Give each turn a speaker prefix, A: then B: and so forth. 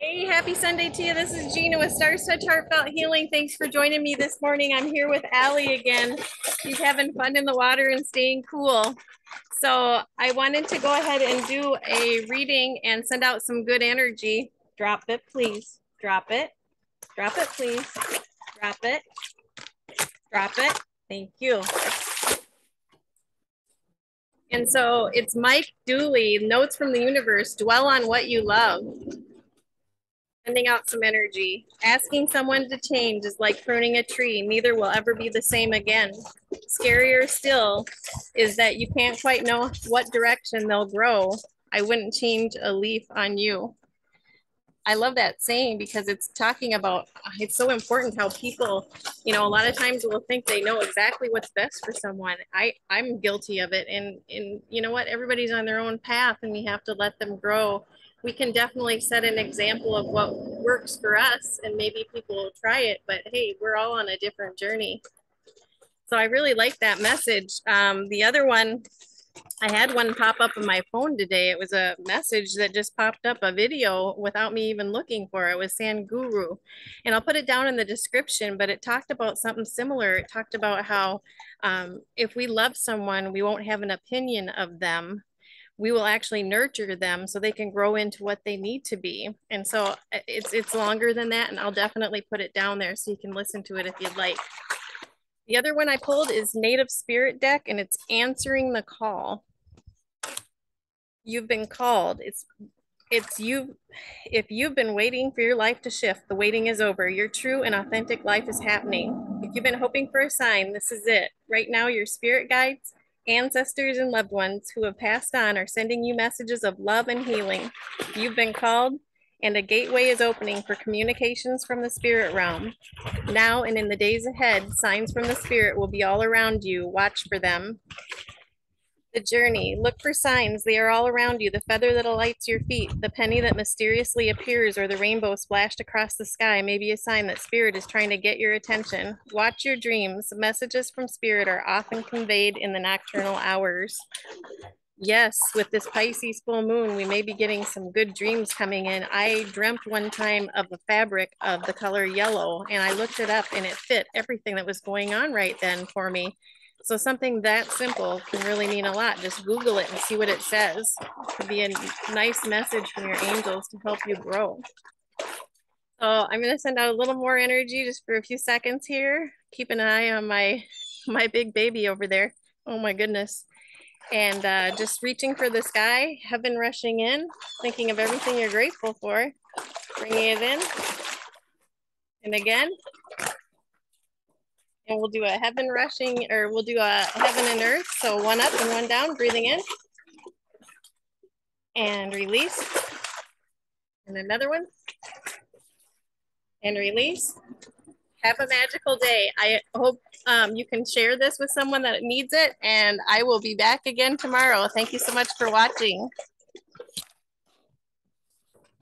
A: Hey, happy Sunday to you. This is Gina with Starr's Touch Heartfelt Healing. Thanks for joining me this morning. I'm here with Allie again. She's having fun in the water and staying cool. So I wanted to go ahead and do a reading and send out some good energy. Drop it, please. Drop it. Drop it, please. Drop it. Drop it. Thank you. And so it's Mike Dooley, Notes from the Universe, Dwell on What You Love sending out some energy. Asking someone to change is like pruning a tree. Neither will ever be the same again. Scarier still is that you can't quite know what direction they'll grow. I wouldn't change a leaf on you. I love that saying because it's talking about it's so important how people, you know, a lot of times will think they know exactly what's best for someone. I I'm guilty of it and and you know what everybody's on their own path and we have to let them grow we can definitely set an example of what works for us and maybe people will try it but hey we're all on a different journey. So i really like that message. Um, the other one i had one pop up on my phone today. It was a message that just popped up a video without me even looking for it, it was Sadhguru and i'll put it down in the description but it talked about something similar. It talked about how um, if we love someone we won't have an opinion of them we will actually nurture them so they can grow into what they need to be. And so uh, it's it's longer than that, and I'll definitely put it down there so you can listen to it if you'd like. The other one I pulled is Native Spirit Deck, and it's answering the call. You've been called. It's it's you if you've been waiting for your life to shift the waiting is over your true and authentic life is happening if you've been hoping for a sign this is it right now your spirit guides ancestors and loved ones who have passed on are sending you messages of love and healing. You've been called, and a gateway is opening for communications from the spirit realm. Now and in the days ahead, signs from the spirit will be all around you. Watch for them. The journey. Look for signs. They are all around you. The feather that alights your feet, the penny that mysteriously appears, or the rainbow splashed across the sky may be a sign that spirit is trying to get your attention. Watch your dreams. Messages from spirit are often conveyed in the nocturnal hours. Yes, with this Pisces full moon, we may be getting some good dreams coming in. I dreamt one time of a fabric of the color yellow, and I looked it up and it fit everything that was going on right then for me. So something that simple can really mean a lot. Just Google it and see what it says. It could be a nice message from your angels to help you grow. So I'm going to send out a little more energy just for a few seconds here. Keep an eye on my, my big baby over there. Oh my goodness. And uh, just reaching for the sky, heaven rushing in, thinking of everything you're grateful for, bringing it in. And again, and we'll do a heaven rushing, or we'll do a heaven and earth. So one up and one down, breathing in. And release. And another one. And release. Have a magical day. I hope um, you can share this with someone that needs it. And I will be back again tomorrow. Thank you so much for watching.